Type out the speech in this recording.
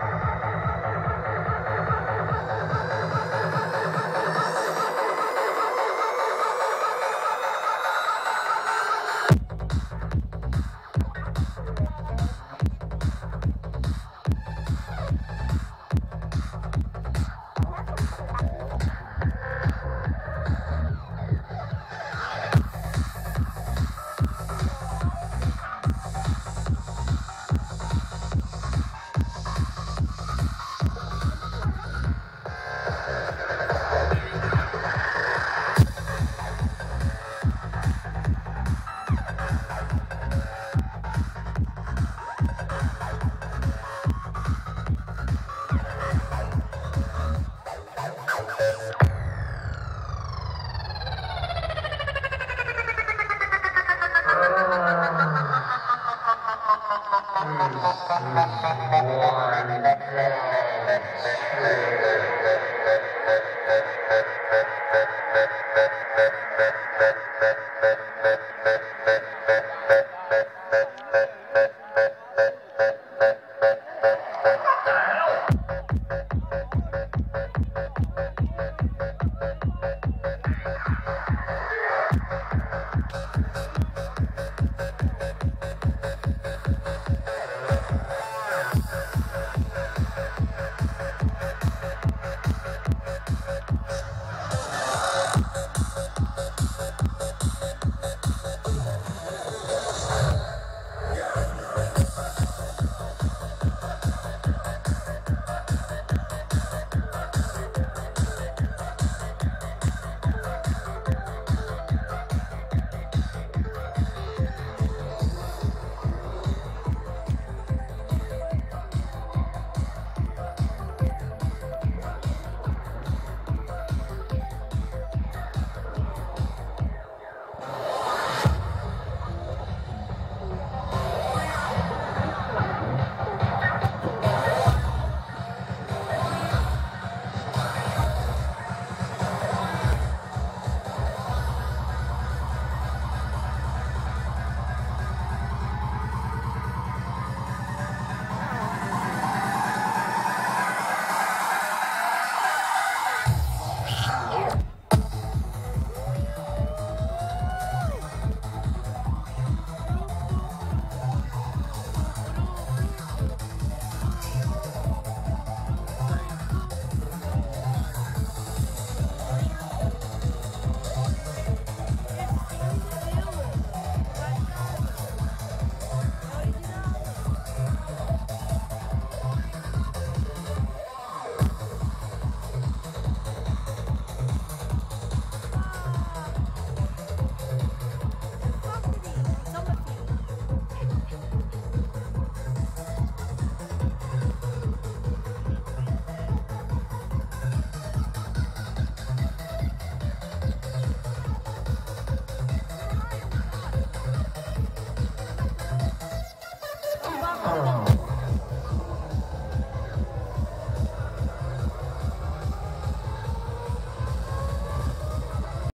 you Oh.